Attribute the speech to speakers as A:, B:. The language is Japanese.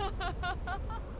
A: Ha ha ha ha!